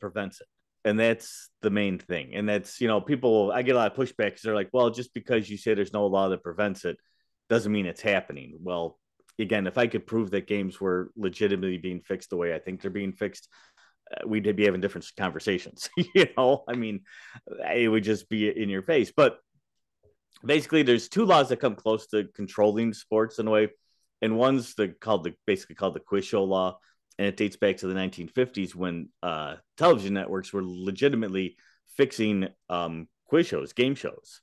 prevents it. And that's the main thing. And that's, you know, people, I get a lot of pushback because they're like, well, just because you say there's no law that prevents it doesn't mean it's happening. Well, again, if I could prove that games were legitimately being fixed the way I think they're being fixed, uh, we'd be having different conversations. you know, I mean, it would just be in your face. But basically, there's two laws that come close to controlling sports in a way, and one's the called the basically called the quiz show law, and it dates back to the 1950s when uh, television networks were legitimately fixing um, quiz shows, game shows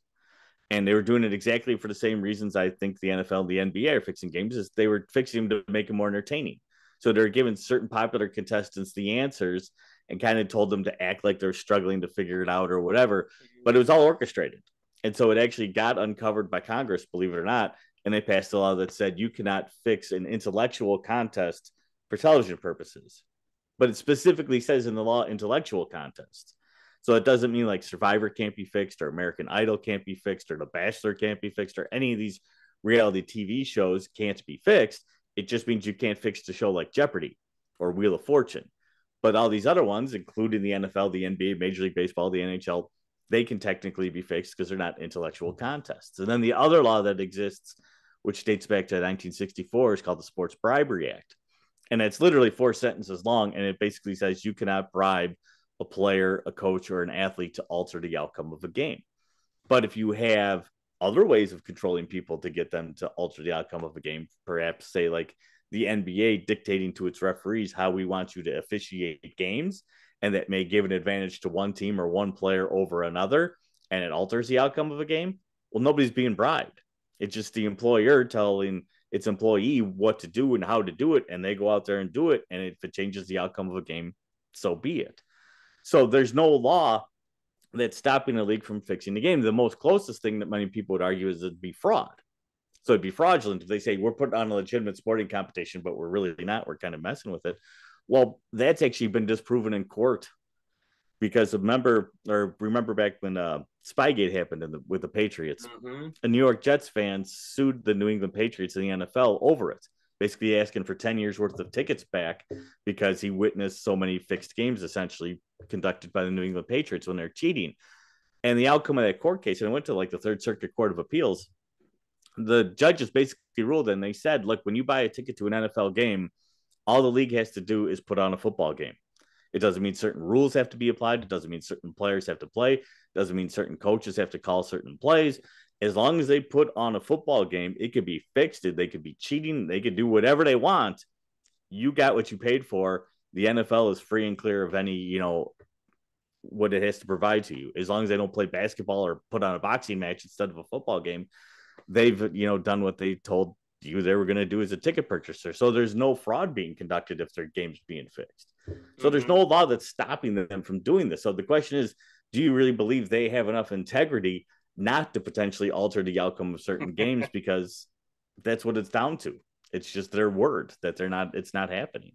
and they were doing it exactly for the same reasons I think the NFL and the NBA are fixing games is they were fixing them to make them more entertaining. So they're giving certain popular contestants the answers and kind of told them to act like they're struggling to figure it out or whatever. But it was all orchestrated. And so it actually got uncovered by Congress, believe it or not. And they passed a law that said you cannot fix an intellectual contest for television purposes. But it specifically says in the law intellectual contest. So it doesn't mean like Survivor can't be fixed or American Idol can't be fixed or The Bachelor can't be fixed or any of these reality TV shows can't be fixed. It just means you can't fix the show like Jeopardy or Wheel of Fortune. But all these other ones, including the NFL, the NBA, Major League Baseball, the NHL, they can technically be fixed because they're not intellectual contests. And then the other law that exists, which dates back to 1964, is called the Sports Bribery Act. And it's literally four sentences long. And it basically says you cannot bribe a player, a coach, or an athlete to alter the outcome of a game. But if you have other ways of controlling people to get them to alter the outcome of a game, perhaps say like the NBA dictating to its referees how we want you to officiate games, and that may give an advantage to one team or one player over another, and it alters the outcome of a game. Well, nobody's being bribed. It's just the employer telling its employee what to do and how to do it, and they go out there and do it. And if it changes the outcome of a game, so be it. So there's no law that's stopping the league from fixing the game. The most closest thing that many people would argue is it'd be fraud. So it'd be fraudulent if they say we're putting on a legitimate sporting competition, but we're really not. We're kind of messing with it. Well, that's actually been disproven in court because remember or remember back when uh, Spygate happened the, with the Patriots, mm-hmm. a New York Jets fan sued the New England Patriots and the NFL over it basically asking for 10 years worth of tickets back because he witnessed so many fixed games essentially conducted by the New England Patriots when they're cheating. And the outcome of that court case, and I went to like the Third Circuit Court of Appeals, the judges basically ruled and they said, look, when you buy a ticket to an NFL game, all the league has to do is put on a football game. It doesn't mean certain rules have to be applied. It doesn't mean certain players have to play. It doesn't mean certain coaches have to call certain plays as long as they put on a football game, it could be fixed. They could be cheating. They could do whatever they want. You got what you paid for. The NFL is free and clear of any, you know, what it has to provide to you. As long as they don't play basketball or put on a boxing match instead of a football game, they've, you know, done what they told you they were going to do as a ticket purchaser. So there's no fraud being conducted if their game's being fixed. So mm-hmm. there's no law that's stopping them from doing this. So the question is, do you really believe they have enough integrity not to potentially alter the outcome of certain games because that's what it's down to. It's just their word that they're not, it's not happening.